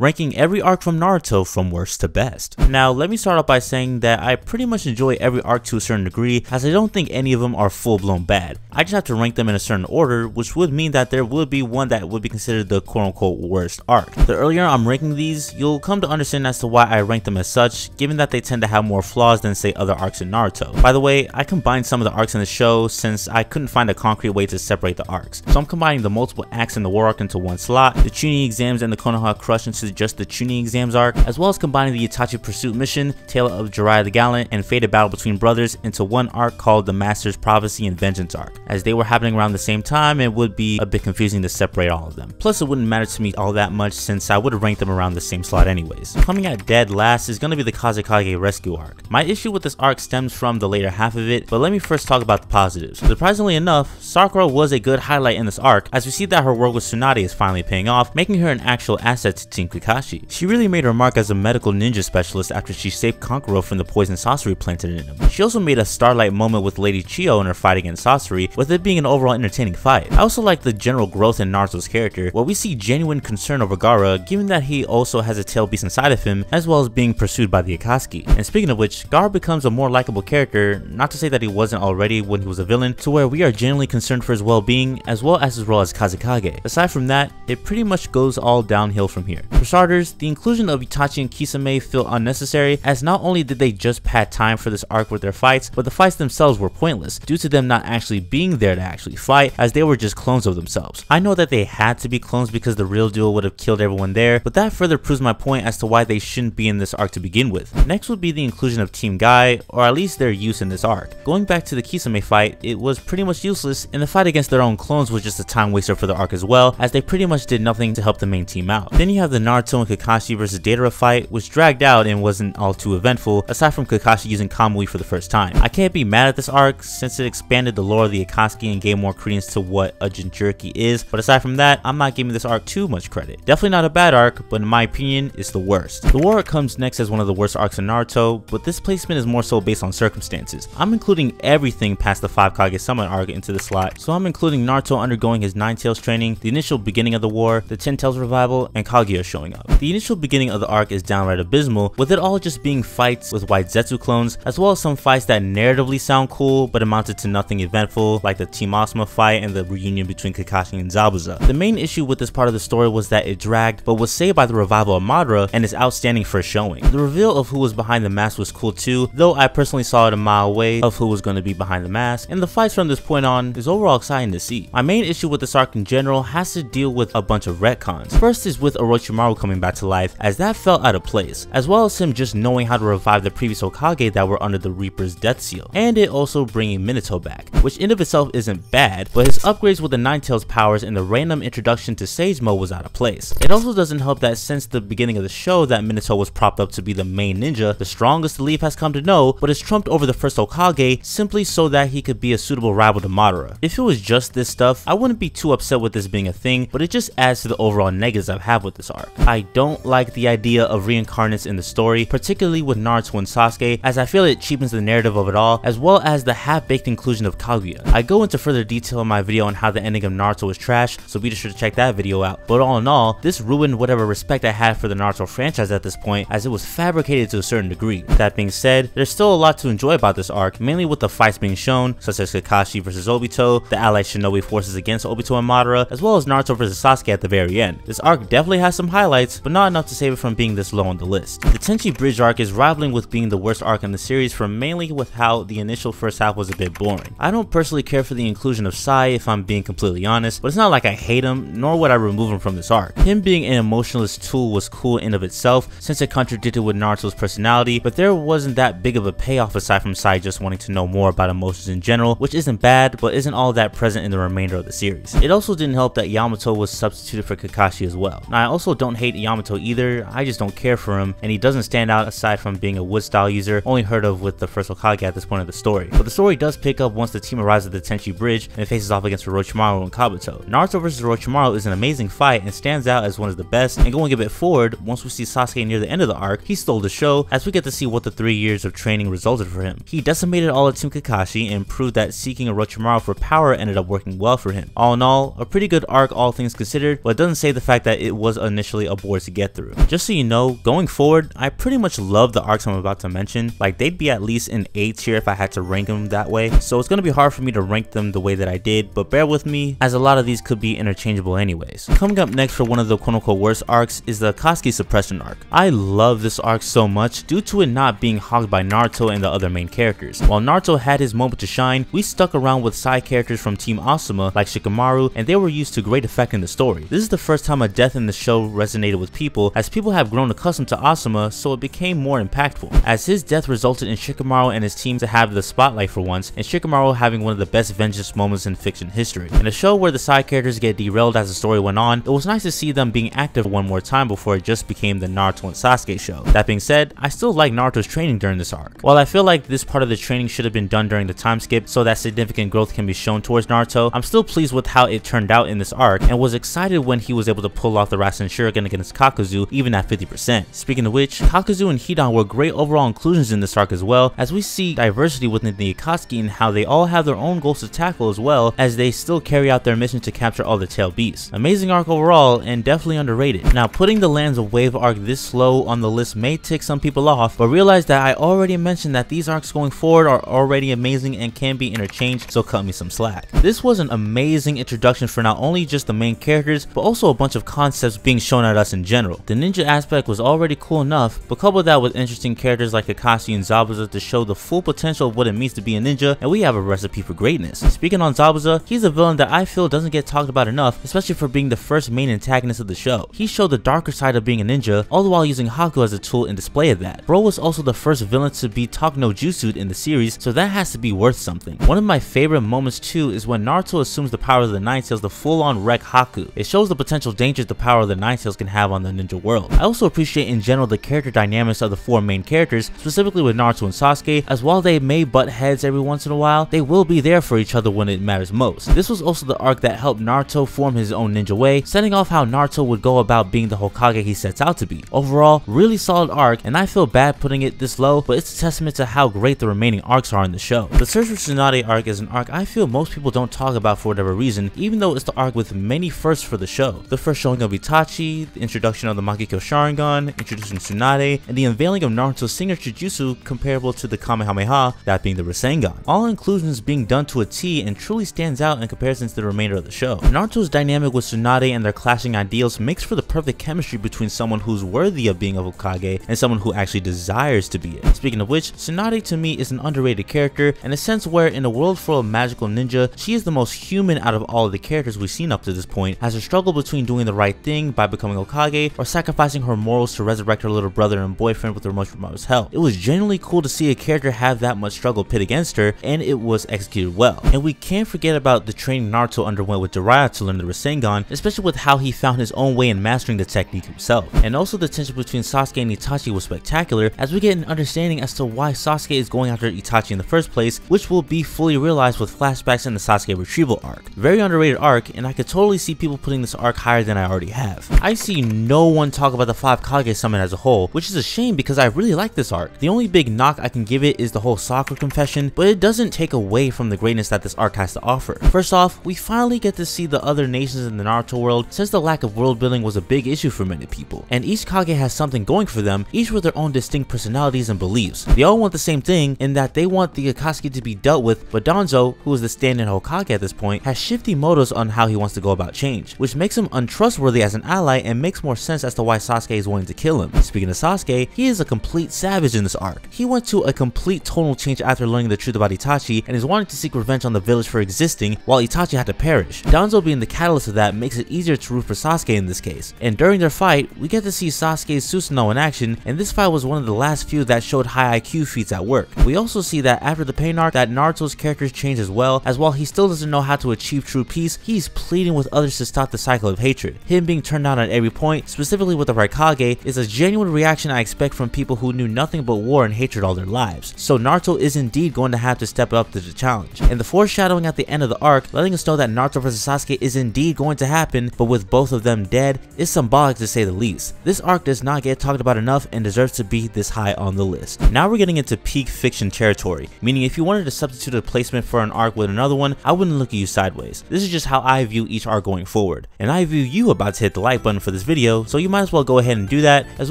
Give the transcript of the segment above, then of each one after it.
ranking every arc from Naruto from worst to best. Now, let me start off by saying that I pretty much enjoy every arc to a certain degree, as I don't think any of them are full-blown bad. I just have to rank them in a certain order, which would mean that there would be one that would be considered the quote-unquote worst arc. The earlier I'm ranking these, you'll come to understand as to why I rank them as such, given that they tend to have more flaws than say other arcs in Naruto. By the way, I combined some of the arcs in the show since I couldn't find a concrete way to separate the arcs. So I'm combining the multiple acts in the war arc into one slot, the Chunin exams and the Konoha Crush into just the Chunin exams arc, as well as combining the Itachi Pursuit mission, Tale of Jiraiya the Gallant, and Fated Battle Between Brothers into one arc called the Master's Prophecy and Vengeance arc, as they were happening around the same time it would be a bit confusing to separate all of them. Plus it wouldn't matter to me all that much since I would have ranked them around the same slot anyways. Coming at dead last is going to be the Kazekage Rescue arc. My issue with this arc stems from the later half of it, but let me first talk about the positives. Surprisingly enough, Sakura was a good highlight in this arc, as we see that her work with Tsunade is finally paying off, making her an actual asset to Team Kakashi. She really made her mark as a medical ninja specialist after she saved Kankuro from the poison Sasori planted in him. She also made a starlight moment with Lady Chiyo in her fight against Sasori, with it being an overall entertaining fight. I also like the general growth in Naruto's character, where we see genuine concern over Gaara, given that he also has a tail beast inside of him, as well as being pursued by the Akatsuki. And speaking of which, Gaara becomes a more likable character, not to say that he wasn't already when he was a villain, to where we are genuinely concerned for his well-being, as well as his role as Kazekage. Aside from that, it pretty much goes all downhill from here. For starters, the inclusion of Itachi and Kisame feel unnecessary, as not only did they just pad time for this arc with their fights, but the fights themselves were pointless, due to them not actually being there to actually fight, as they were just clones of themselves. I know that they had to be clones because the real duo would have killed everyone there, but that further proves my point as to why they shouldn't be in this arc to begin with. Next would be the inclusion of Team Guy, or at least their use in this arc. Going back to the Kisame fight, it was pretty much useless, and the fight against their own clones was just a time waster for the arc as well, as they pretty much did nothing to help the main team out. Then you have the Naruto and Kakashi vs Deidara fight, was dragged out and wasn't all too eventful, aside from Kakashi using Kamui for the first time. I can't be mad at this arc, since it expanded the lore of the Akatsuki and gave more credence to what a Jinchuriki is, but aside from that, I'm not giving this arc too much credit. Definitely not a bad arc, but in my opinion, it's the worst. The war arc comes next as one of the worst arcs in Naruto, but this placement is more so based on circumstances. I'm including everything past the 5 Kage Summon arc into the slot, so I'm including Naruto undergoing his Nine Tails training, the initial beginning of the war, the Ten Tails revival, and Kaguya showing up. The initial beginning of the arc is downright abysmal, with it all just being fights with white Zetsu clones, as well as some fights that narratively sound cool, but amounted to nothing eventful, like the Team Asuma fight and the reunion between Kakashi and Zabuza. The main issue with this part of the story was that it dragged, but was saved by the revival of Madara and its outstanding first showing. The reveal of who was behind the mask was cool too, though I personally saw it a mile away of who was going to be behind the mask, and the fights from this point on is overall exciting to see. My main issue with this arc in general has to deal with a bunch of retcons. First is with Orochimaru coming back to life, as that felt out of place, as well as him just knowing how to revive the previous Hokage that were under the Reaper's death seal, and it also bringing Minato back, which in of itself isn't bad, but his upgrades with the Nine Tails powers and the random introduction to Sage Mode was out of place. It also doesn't help that since the beginning of the show that Minato was propped up to be the main ninja, the strongest the Leaf has come to know, but is trumped over the first Hokage simply so that he could be a suitable rival to Madara. If it was just this stuff, I wouldn't be too upset with this being a thing, but it just adds to the overall negatives I have with this arc. I don't like the idea of reincarnates in the story, particularly with Naruto and Sasuke, as I feel it cheapens the narrative of it all, as well as the half-baked inclusion of Kaguya. I go into further detail in my video on how the ending of Naruto was trash, so be sure to check that video out. But all in all, this ruined whatever respect I had for the Naruto franchise at this point, as it was fabricated to a certain degree. That being said, there's still a lot to enjoy about this arc, mainly with the fights being shown, such as Kakashi vs Obito, the allied shinobi forces against Obito and Madara, as well as Naruto vs Sasuke at the very end. This arc definitely has some highlights, but not enough to save it from being this low on the list. The Tenchi Bridge arc is rivaling with being the worst arc in the series for mainly with how the initial first half was a bit boring. I don't personally care for the inclusion of Sai if I'm being completely honest, but it's not like I hate him, nor would I remove him from this arc. Him being an emotionless tool was cool in of itself, since it contradicted with Naruto's personality, but there wasn't that big of a payoff aside from Sai just wanting to know more about emotions in general, which isn't bad, but isn't all that present in the remainder of the series. It also didn't help that Yamato was substituted for Kakashi as well. Now I also don't hate Yamato either, I just don't care for him, and he doesn't stand out aside from being a wood style user, only heard of with the first Hokage at this point of the story. But the story does pick up once the team arrives at the Tenchi Bridge and faces off against Orochimaru and Kabuto. Naruto vs Orochimaru is an amazing fight and stands out as one of the best, and going a bit forward, once we see Sasuke near the end of the arc, he stole the show as we get to see what the three years of training resulted for him. He decimated all of Team Kakashi and proved that seeking Orochimaru for power ended up working well for him. All in all, a pretty good arc all things considered, but it doesn't say the fact that it was initially really a bore to get through. Just so you know, going forward, I pretty much love the arcs I'm about to mention, like they'd be at least in A tier if I had to rank them that way, so it's gonna be hard for me to rank them the way that I did, but bear with me, as a lot of these could be interchangeable anyways. Coming up next for one of the quote unquote worst arcs is the Akatsuki suppression arc. I love this arc so much due to it not being hogged by Naruto and the other main characters. While Naruto had his moment to shine, we stuck around with side characters from Team Asuma like Shikamaru and they were used to great effect in the story. This is the first time a death in the show with people as people have grown accustomed to Asuma so it became more impactful. As his death resulted in Shikamaru and his team to have the spotlight for once and Shikamaru having one of the best vengeance moments in fiction history. In a show where the side characters get derailed as the story went on, it was nice to see them being active one more time before it just became the Naruto and Sasuke show. That being said, I still like Naruto's training during this arc. While I feel like this part of the training should have been done during the time skip so that significant growth can be shown towards Naruto, I'm still pleased with how it turned out in this arc and was excited when he was able to pull off the Rasen Shuriken against Kakuzu even at 50%. Speaking of which, Kakuzu and Hidan were great overall inclusions in this arc as well as we see diversity within the Akatsuki and how they all have their own goals to tackle as well as they still carry out their mission to capture all the tail beasts. Amazing arc overall and definitely underrated. Now putting the Lands of Wave arc this slow on the list may tick some people off, but realize that I already mentioned that these arcs going forward are already amazing and can be interchanged, so cut me some slack. This was an amazing introduction for not only just the main characters, but also a bunch of concepts being shown at us in general. The ninja aspect was already cool enough, but couple that with interesting characters like Kakashi and Zabuza to show the full potential of what it means to be a ninja, and we have a recipe for greatness. Speaking on Zabuza, he's a villain that I feel doesn't get talked about enough, especially for being the first main antagonist of the show. He showed the darker side of being a ninja, all the while using Haku as a tool in display of that. Bro was also the first villain to be Talk no Jutsu in the series, so that has to be worth something. One of my favorite moments too is when Naruto assumes the power of the Nine Tails to full on wreck Haku. It shows the potential dangers the power of the Nine Tails can have on the ninja world. I also appreciate in general the character dynamics of the four main characters, specifically with Naruto and Sasuke, as while they may butt heads every once in a while, they will be there for each other when it matters most. This was also the arc that helped Naruto form his own ninja way, setting off how Naruto would go about being the Hokage he sets out to be. Overall, really solid arc, and I feel bad putting it this low, but it's a testament to how great the remaining arcs are in the show. The Search for Tsunade arc is an arc I feel most people don't talk about for whatever reason, even though it's the arc with many firsts for the show. The first showing of Itachi, the introduction of the Mangekyo Sharingan, introducing Tsunade, and the unveiling of Naruto's signature jutsu comparable to the Kamehameha, that being the Rasengan. All inclusions being done to a T and truly stands out in comparison to the remainder of the show. Naruto's dynamic with Tsunade and their clashing ideals makes for the perfect chemistry between someone who's worthy of being a Hokage and someone who actually desires to be it. Speaking of which, Tsunade to me is an underrated character in a sense where in a world full of magical ninja, she is the most human out of all of the characters we've seen up to this point, has a struggle between doing the right thing by becoming Hokage or sacrificing her morals to resurrect her little brother and boyfriend with her much mother's help. It was genuinely cool to see a character have that much struggle pit against her and it was executed well. And we can't forget about the training Naruto underwent with Jiraiya to learn the Rasengan, especially with how he found his own way in mastering the technique himself. And also the tension between Sasuke and Itachi was spectacular as we get an understanding as to why Sasuke is going after Itachi in the first place, which will be fully realized with flashbacks in the Sasuke retrieval arc. Very underrated arc, and I could totally see people putting this arc higher than I already have. I see no one talk about the 5 Kage summon as a whole, which is a shame because I really like this arc. The only big knock I can give it is the whole Sakura confession, but it doesn't take away from the greatness that this arc has to offer. First off, we finally get to see the other nations in the Naruto world since the lack of world building was a big issue for many people. And each Kage has something going for them, each with their own distinct personalities and beliefs. They all want the same thing in that they want the Akatsuki to be dealt with, but Danzo, who is the stand-in Hokage at this point, has shifty motives on how he wants to go about change, which makes him untrustworthy as an ally and makes more sense as to why Sasuke is wanting to kill him. Speaking of Sasuke, he is a complete savage in this arc. He went to a complete tonal change after learning the truth about Itachi and is wanting to seek revenge on the village for existing while Itachi had to perish. Danzo being the catalyst of that makes it easier to root for Sasuke in this case. And during their fight, we get to see Sasuke's Susanoo in action and this fight was one of the last few that showed high IQ feats at work. We also see that after the pain arc that Naruto's characters change as well, as while he still doesn't know how to achieve true peace, he's pleading with others to stop the cycle of hatred. Him being turned down at every point, specifically with the Raikage, is a genuine reaction I expect from people who knew nothing but war and hatred all their lives. So Naruto is indeed going to have to step up to the challenge. And the foreshadowing at the end of the arc, letting us know that Naruto vs Sasuke is indeed going to happen, but with both of them dead, is symbolic to say the least. This arc does not get talked about enough and deserves to be this high on the list. Now we're getting into peak fiction territory, meaning if you wanted to substitute a placement for an arc with another one, I wouldn't look at you sideways. This is just how I view each arc going forward, and I view you about to hit the like button for this video, so you might as well go ahead and do that, as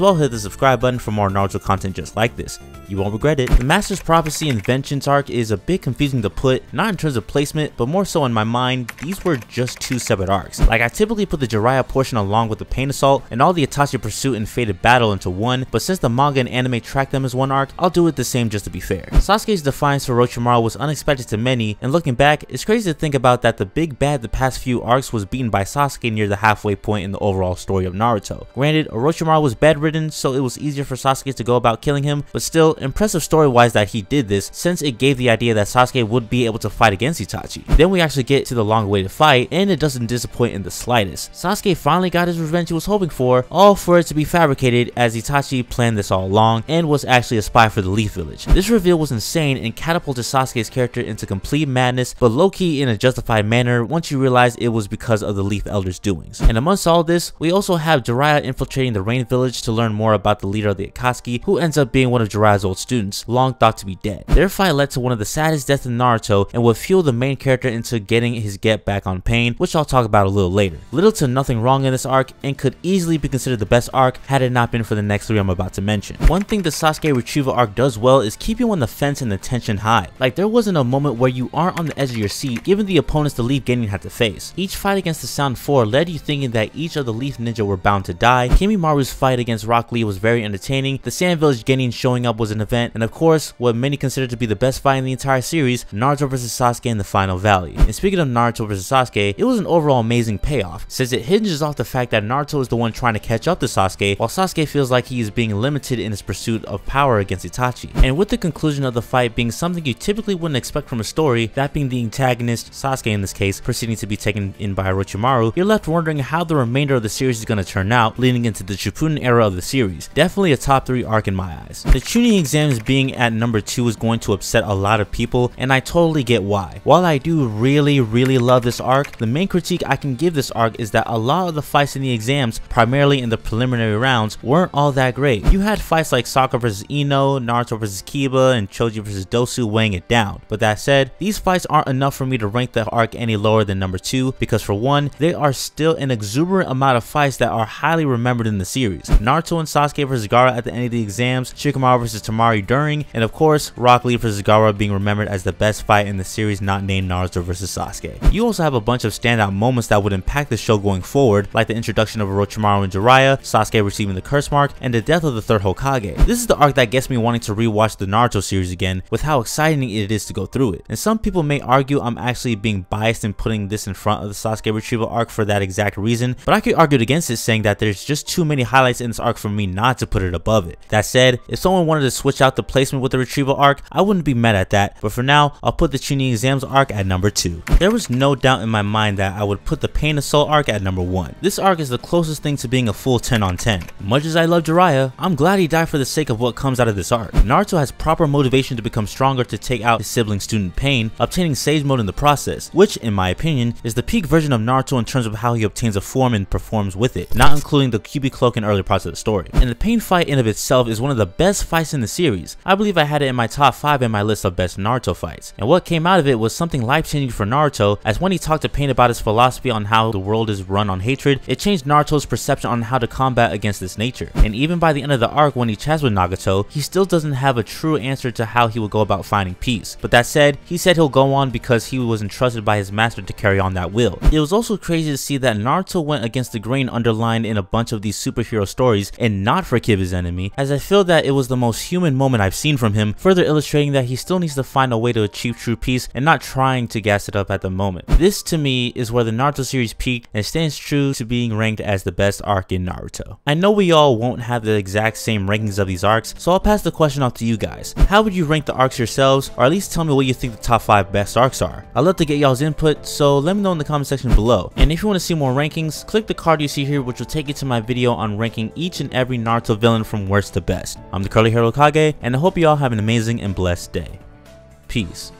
well hit the subscribe button for more Naruto content just like this. You won't regret it. The Master's Prophecy and Vengeance arc is a bit confusing to put, not in terms of placement, but more so in my mind, these were just two separate arcs. Like I typically put the Jiraiya portion along with the Pain Assault and all the Itachi Pursuit and Fated Battle into one, but since the manga and anime track them as one arc, I'll do it the same just to be fair. Sasuke's defiance for Orochimaru was unexpected to many, and looking back, it's crazy to think about that the big bad the past few arcs was beaten by Sasuke near the halfway point in the overall story of Naruto. Granted, Orochimaru was bedridden, so it was easier for Sasuke to go about killing him, but still, impressive story-wise that he did this, since it gave the idea that Sasuke would be able to fight against Itachi. Then we actually get to the long-awaited fight, and it doesn't disappoint in the slightest. Sasuke finally got his revenge he was hoping for, all for it to be fabricated as Itachi planned this all along, and was actually a spy for the Leaf Village. This reveal was insane and catapulted Sasuke's character into complete madness, but low-key in a justified manner once you realize it was because of the Leaf Elder's doings. And amongst all this, we also have Jiraiya infiltrating the Rain Village to learn more about the leader of the Akatsuki, who ends up being one of Jiraiya's old students, long thought to be dead. Their fight led to one of the saddest deaths in Naruto and would fuel the main character into getting his get back on pain, which I'll talk about a little later. Little to nothing wrong in this arc and could easily be considered the best arc had it not been for the next three I'm about to mention. One thing the Sasuke retrieval arc does well is keep you on the fence and the tension high. Like there wasn't a moment where you aren't on the edge of your seat given the opponents the Leaf Genin had to face. Each fight against the Sound 4 led you thinking that each of the Leaf Ninja were bound to die. Kimimaro's fight against Rock Lee was very entertaining, the Sand Village Genin showing up was an event, and of course, what many consider to be the best fight in the entire series, Naruto vs Sasuke in the final valley. And speaking of Naruto vs Sasuke, it was an overall amazing payoff, since it hinges off the fact that Naruto is the one trying to catch up to Sasuke, while Sasuke feels like he is being limited in his pursuit of power against Itachi. And with the conclusion of the fight being something you typically wouldn't expect from a story, that being the antagonist, Sasuke in this case, proceeding to be taken in by Orochimaru, you're left wondering how the remainder of the series is going to turn out, leading into the Shippuden era of the series. Definitely a top 3 arc in my eyes. The Chunin exams being at number 2 is going to upset a lot of people, and I totally get why. While I do really, really love this arc, the main critique I can give this arc is that a lot of the fights in the exams, primarily in the preliminary rounds, weren't all that great. You had fights like Sakura vs Ino, Naruto vs Kiba, and Choji vs Dosu weighing it down. But that said, these fights aren't enough for me to rank the arc any lower than number 2, because for one, they are still an exuberant amount of fights that are highly remembered in the series. Naruto and Sasuke vs Gaara at the end of the exams, Shikamaru vs Temari during, and of course, Rock Lee vs Gaara being remembered as the best fight in the series not named Naruto vs Sasuke. You also have a bunch of standout moments that would impact the show going forward, like the introduction of Orochimaru and Jiraiya, Sasuke receiving the curse mark, and the death of the third Hokage. This is the arc that gets me wanting to rewatch the Naruto series again, with how exciting it is to go through it. And some people may argue I'm actually being biased in putting this in front of the Sasuke retrieval arc for that exact reason, but I could argue against it saying that there's just too many highlights in this arc for me not to put it above it. That said, if someone wanted to switch out the placement with the retrieval arc, I wouldn't be mad at that, but for now, I'll put the Chunin exams arc at number 2. There was no doubt in my mind that I would put the Pain Assault arc at number 1. This arc is the closest thing to being a full 10 on 10. Much as I love Jiraiya, I'm glad he died for the sake of what comes out of this arc. Naruto has proper motivation to become stronger to take out his sibling student Pain, obtaining Sage Mode in the process, which, in my opinion, is the peak version of Naruto in terms of how he obtains a form and performs with it, not including the Kyuubi cloak in early parts of the story. And the Pain fight in of itself is one of the best fights in the series. I believe I had it in my top 5 in my list of best Naruto fights. And what came out of it was something life-changing for Naruto, as when he talked to Pain about his philosophy on how the world is run on hatred, it changed Naruto's perception on how to combat against this nature. And even by the end of the arc when he chats with Nagato, he still doesn't have a true answer to how he will go about finding peace. But that said, he said he'll go on because he was entrusted by his master to carry on that will. It was also crazy to see that Naruto went against the grain underlined in a bunch of these superhero stories and not for Kiba's enemy, as I feel that it was the most human moment I've seen from him, further illustrating that he still needs to find a way to achieve true peace and not trying to gas it up at the moment. This to me is where the Naruto series peaked and stands true to being ranked as the best arc in Naruto. I know we all won't have the exact same rankings of these arcs, so I'll pass the question off to you guys. How would you rank the arcs yourselves, or at least tell me what you think the top 5 best arcs are? I'd love to get y'all's input, so let me know in the comment section below. And if you want to see more rankings, click the card you see here which will take you to my video on ranking each and every Naruto villain from worst to best. I'm the Curly Hair Hokage, and I hope you all have an amazing and blessed day. Peace.